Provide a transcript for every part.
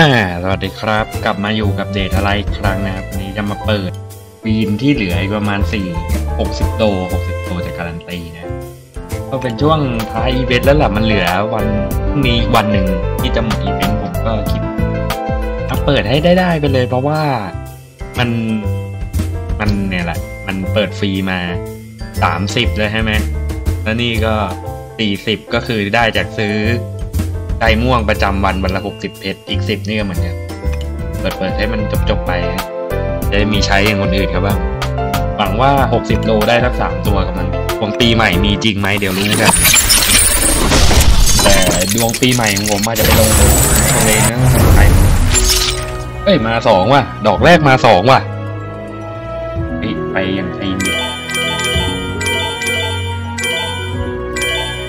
อ่าสวัสดีครับ กลับมาอยู่กับเดทอะไรครั้งนะครับวันนี้จะมาเปิดควีนที่เหลืออีกประมาณ 4 60 โต 60 โตจากการันตีนะ ก็เป็นช่วงท้ายอีเวนต์แล้วแหละมันเหลือวันพรุ่งนี้อีกวันหนึ่งที่จะหมดอีเวนต์ผมก็คิดเอาเปิดให้ได้ได้ไปเลย เพราะว่ามันมันเนี่ยแหละ มันเปิดฟรีมา 30 เลยใช่ไหมแล้วนี่ก็ 40 ก็คือได้จากซื้อ ไดม่วงประจำวันวันละหกสิบเพชรอีกสิบนี่ก็เหมือนกันเปิดเปิดให้มันจบจบไป จะได้มีใช้อย่างคนอื่นเขาบ้างหวังว่าหกสิบโลได้สักสามตัวกับมันดวงปีใหม่มีจริงไหมเดี๋ยวรู้กันแต่ดวงปีใหม่ของผมอาจจะไปลงตรงเลนะไปเอ้ยมาสองว่ะ ดอกแรกมาสองว่ะเฮ้ยไปยังไงเนี่ย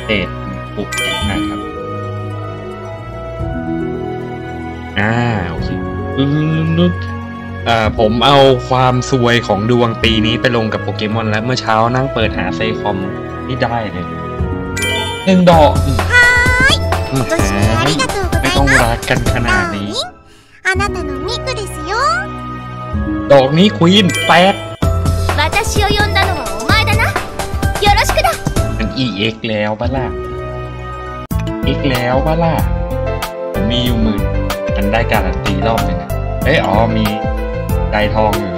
เอ็ด อ่าโอเคนุ๊ดอ่าผมเอาความสวยของดวงปีนี้ไปลงกับโปเกมอนแล้วเมื่อเช้านั่งเปิดหาไซคอมนี่ได้เลยหนึ่งดอกไม่ต้องรักกันขนาดนี้ดอกนี้ควีนแปดมันอีเอ็กแล้วบ้าล่ะเอ็กแล้วบ้าล่ะมีอยู่หมื่น ได้การันตีรอบหนึ่งเอ้ยอ๋อมีไดทองอยู่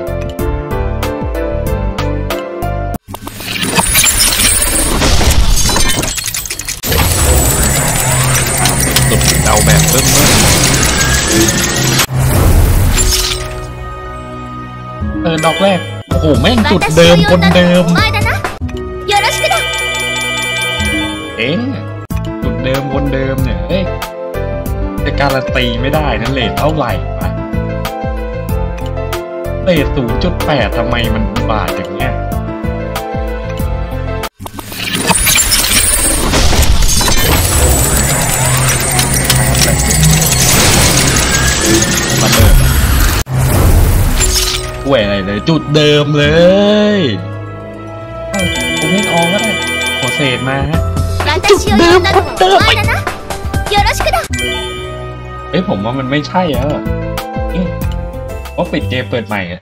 ดเดาแบบเพิ่มเเออดอกแรก โอ้โห แม่งจุดเดิมคนเดิม เอ๊ะจุดเดิมคนเดิมเนี่ยเอ๊ะ การันตีไม่ได้นั่นเลยเท่าไหร่วะเลทศูนย์จุดแปดทำไมมันบาดอย่างเงี้ยมาเดิมแหวอะไรเลย จุดเดิมเลยผมไม่ออกก็ได้ขอเศษมาฮะจุดเดิมคนเติมไป เอ้ยผมว่ามันไม่ใช่แล้วเอ๊ะว่ปิดเกมเปิดใหม่อะ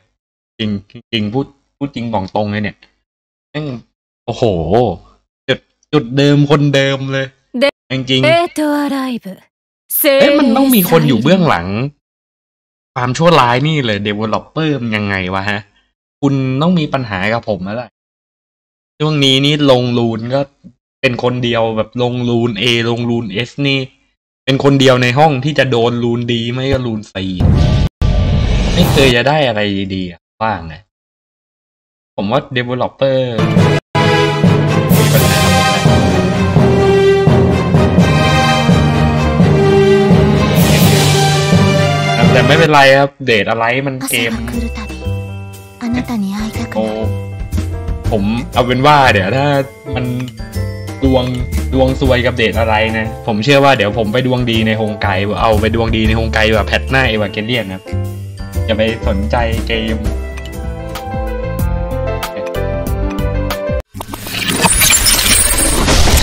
จริงจริงพูดพูดจริงบอกตรงเลยเนี่ยแม่โอ้โห จุดจุดเดิมคนเดิมเลยจริงจริงเอ๊ะมันต้องมีคนอยู่เบื้องหลัง ความชั่วร้ายนี่เลย developer ยังไงวะฮะ คุณต้องมีปัญหากับผมแล้วแหละช่วงนี้นี่ลง rune ก็เป็นคนเดียวแบบลง rune เอลง rune S นี่ เป็นคนเดียวในห้องที่จะโดน rune D ไม่ก็ rune C ไม่เคยจะได้อะไรดีๆบ้างไงผมว่า developer มีปัญหาแต่ไม่เป็นไรครับ เดทอะไรมันเกมโอผมเอาเป็นว่าเดี๋ยวถ้ามัน ดวงดวงซวยกับเดทอะไรนะ ผมเชื่อว่าเดี๋ยวผมไปดวงดีในฮงไกเอาไปดวงดีในฮงไกแบบแพทหน้าเอวาเกเลียนนะอย่าไปสนใจเกม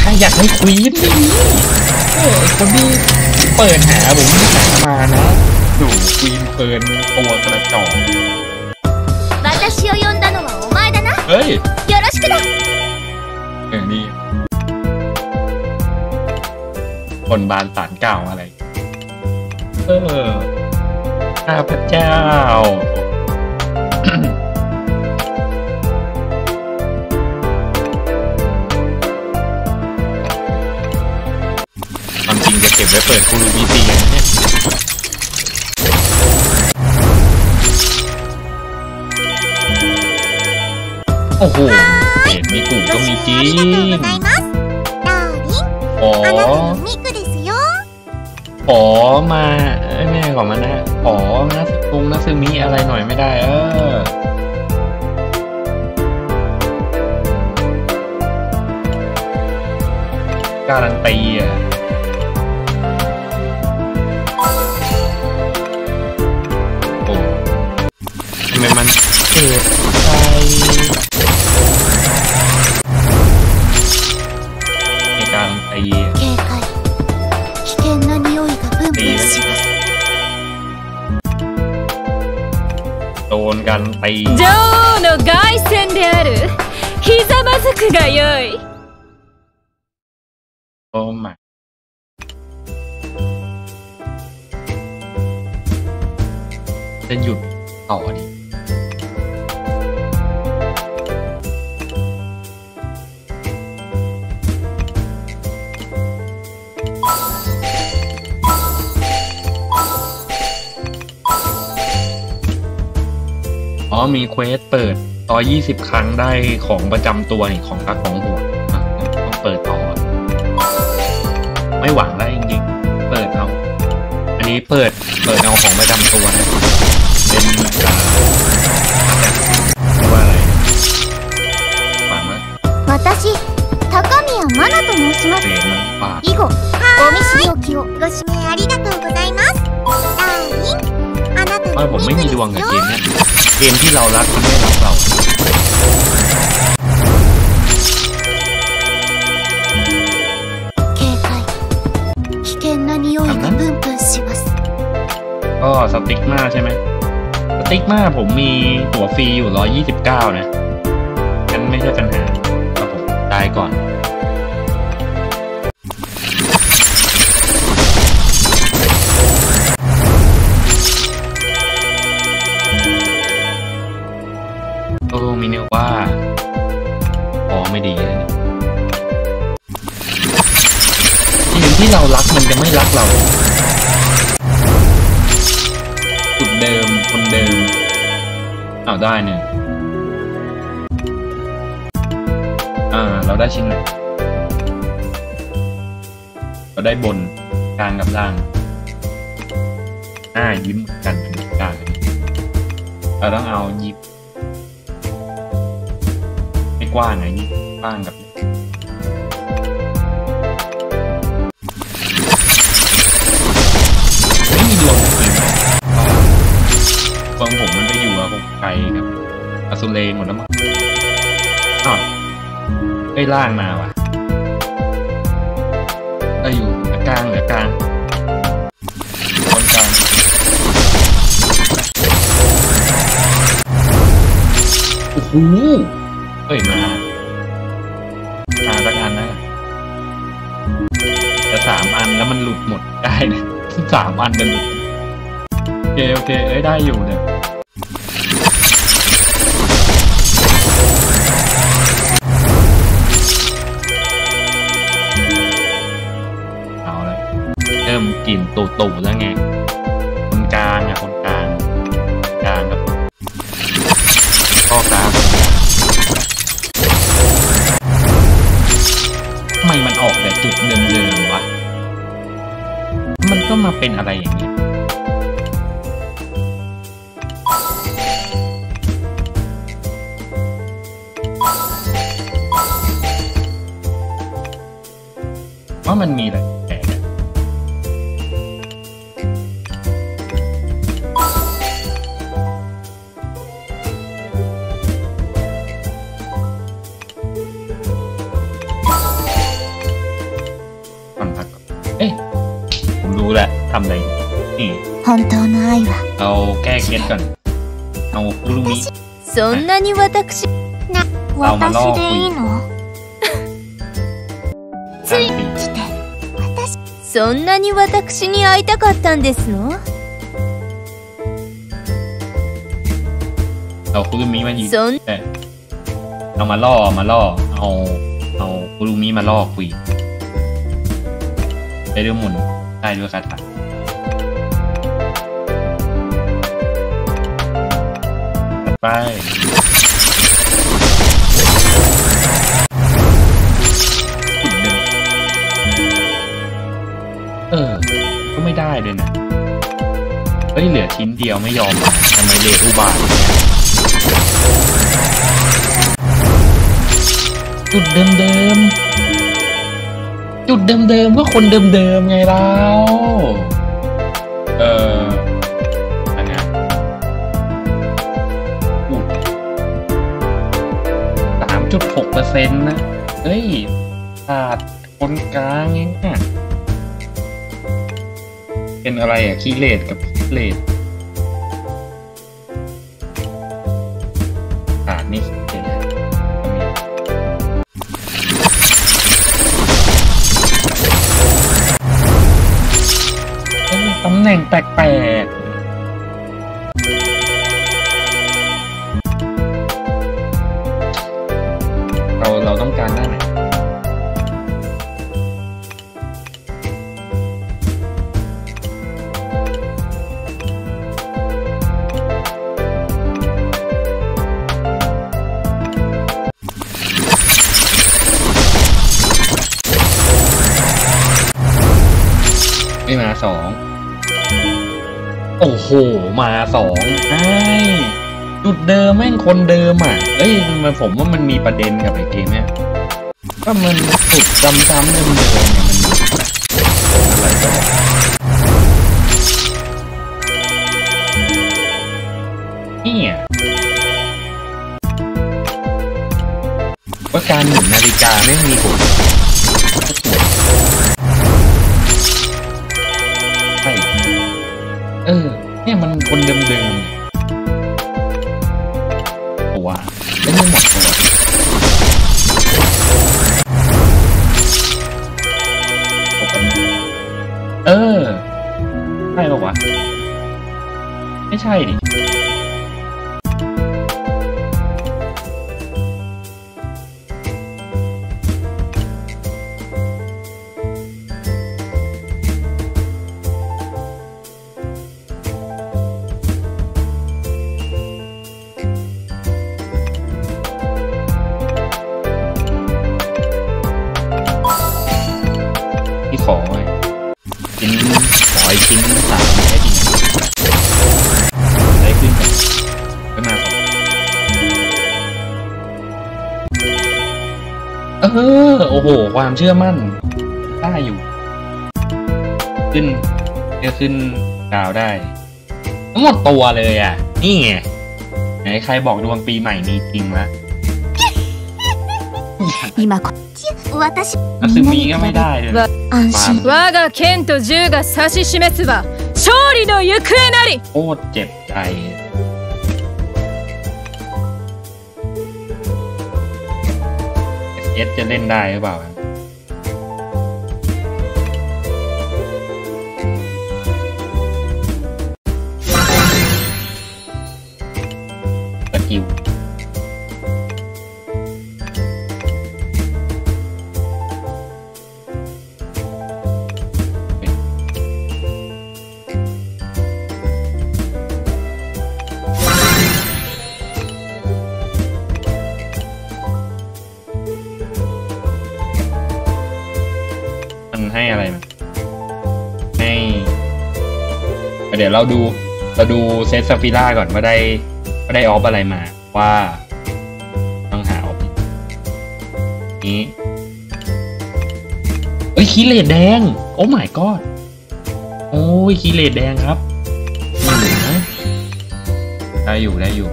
ถ้าอยากให้ควีนคนที่เปิดหาผมหามานะดูควีนเปิดตัวกระจอกเฮ้ยยวรัชกระดาเออนี่ บนบานสารกล่าวอะไร เออข้าพเจ้า ความจริงจะเก็บไว้เปิดคูลูบีซีเนี่ยโอ้โหเห็นม่ถูกก็มีจริงอ๋อ ขอมาเอ้ยไม่ขอมานะขอนะสึกุงนะซึมิอะไรหน่อยไม่ได้ เออการันตีอะโอ้ทำไมมันเจ็บ การตี 女王の凱旋であるひざまずくがよい โอ้มาจะหยุดต่อดิ มีเควสเปิดต่อ 20 ครั้งได้ของประจำตัวนี่ของรักของหัวอ่ะต้องเปิดต่อ ไม่หวังแล้วจริงๆ เปิดเอา อันนี้เปิด เปิดเอาของประจำตัวนะ เป็นอ่าเรียกว่าอะไรฟังแล้ว 私高宮真奈と申しま เพ す ลงมันปาด 以後お見知りおきをご指名ありがとうございますダーリンあなた ว่า の ผมไม่ 肉 มี で ดวง す กับ よ เกมเนี้ย เกมที่เรารักไม่รักเราก็สติกมาใช่ไหมสติกมาผมมีตั๋วฟรีอยู่ 129 นะงั้นไม่ใช่ปัญหาครับผมตายก่อน รักเราจุดเดิม คนเดิมอ้าวได้เนี่ย อ่า เราได้ชิ้นไหนเราได้บนกลางกับล่างอ่ายิ้มกันกลางเราต้องเอายิ้มไม่กว้างไงยิ้มกว้างกับ ๆดวงผมมันไปอยู่กับไก่กับอสุเรนหมดแล้วมั้งอ้าวไอ้ล่างมาว่ะเอ้อยู่กลางเหลือกลางบนกลางโอ้โหเอ้ยมามาสักอันนะจะสามอันแล้วมันหลุดหมดได้เลยสามอันกันหลุดโอเคโอเคเอ้ยได้อยู่เนี่ย ริ่มกลิ่นตูตูๆแล้วไงคนกลางอะคนกลางกลางกับพ่อกลางคนกลางทำไมมันออกแต่จุดเดิมๆวะมันก็มาเป็นอะไรอย่างเงี้ย เราแก้เคล็ดก่อน เอาคุรุมิ そんなに私あまあ私でいいの ตามปี して私そんなに私に会いたかったんですの เอาคุรุมิมายิง そん เอ๊ะเอามาล่อเอามาล่อ เอา เอาคุรุมิมาล่อคุยได้ด้วยหมุนได้ด้วยคาถา ไปขุดเดิมเออ ก็ไม่ได้เลยนะเฮ้ยเหลือชิ้นเดียวไม่ยอมทำไมเลอุบาทอย่ายจุดเดิมเดิมๆ จุดเดิมเดิมๆก็คนเดิมเดิมๆไงเรา เออุดหกเปอร์เซ็นต์นะเฮ้ยขาดคนกลางเองอะเป็นอะไรอะคีเลตกับคีเลตขาดนี่เห็นตำแหน่งแปลก สองโอ้โห มาสองใช่จุดเดิมแม่งคนเดิมอะ เอ้ยมันผมว่ามันมีประเด็นกับไอ้เกมเนี่ยก็มันสุดซ้ำๆเดิมๆเนี่ยมันอะไรก็เนี่ยว่าการหมุนนาฬิกาไม่มีผล ใช่ปะวะ ไม่ใช่ดิที่ขอไว้ชิ้น ไอ้ชิ้นสามได้ดีได้ขึ้นก่อนก็มาก่อนเออ โอ้โห ความเชื่อมั่นได้อยู่ ขึ้นจะขึ้นดาวได้ ทั้งหมดตัวเลยอะ นี่ไง ไหนใครบอกดวงปีใหม่มีจริงวะ今私 นัซึมีก็ไม่ได้เลย わ安心我が剣と銃が指し示すは勝利の行方なり โคตรเจ็บใจ เอสจะเล่นได้หรือเปล่า ดี๋ยวเราดูเราดูเซตซาฟิล่าก่อนว่าได้ว่าได้ออฟอะไรมาว่าต้องหาออฟนี้เอ้ยคีเลดแดง โอ้ my god โอ้ยคีเลดแดงครับได้อยู่ได้อยู่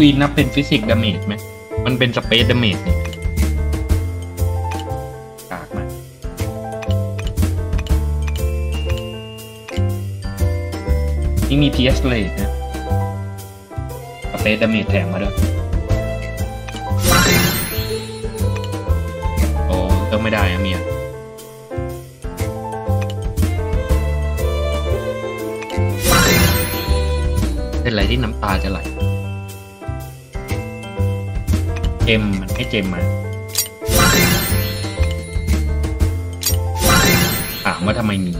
วีนนับเป็นฟิสิกส์ดาเมจไหมมันเป็นสเปซดาเมจนี่กากมากนี่มี PS เลทนะสเปซดาเมจแถมมาด้วยโอ้เติมไม่ได้อะเมียเป็นอะไรที่น้ำตาจะไหล เจมมันให้เจมมาถามว่าทำไมมี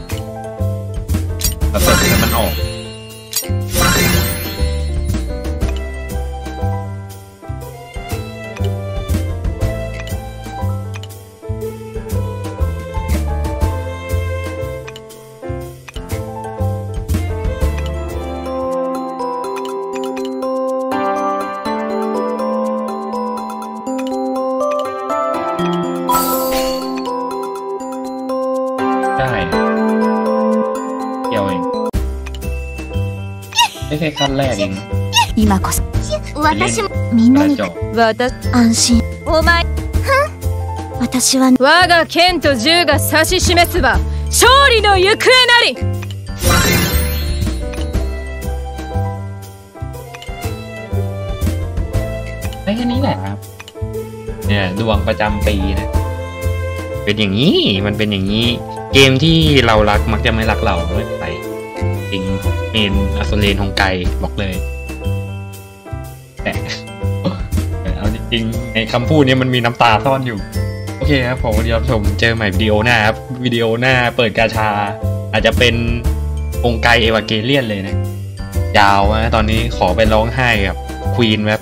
แล้วเปิดแล้วมันออก ไม่ใช่ขั้นแรกเอง 今こそ私もみん ก な ระ に จอก 私安心お前私 私は我が剣と銃が指し示すは勝利の行方なり ได้แค่นี้แหละครับ เนี่ยดวงประจำปีนะ เป็นอย่างนี้ มันเป็นอย่างนี้ เกมที่เรารักมักจะไม่รักเราไม่ไป จริง เมนอโซเลนของไกบอกเลยแต่เอาจริงๆในคำพูดนี้มันมีน้ำตาซ่อนอยู่ โอเคครับผมวันนี้รับชมเจอใหม่วิดีโอหน้าครับวิดีโอหน้าเปิดกาชา อาจจะเป็นองค์ไกเอวาเกเลียนเลยนะ ยาวนะตอนนี้ขอไปร้องไห้กับควีนแบบ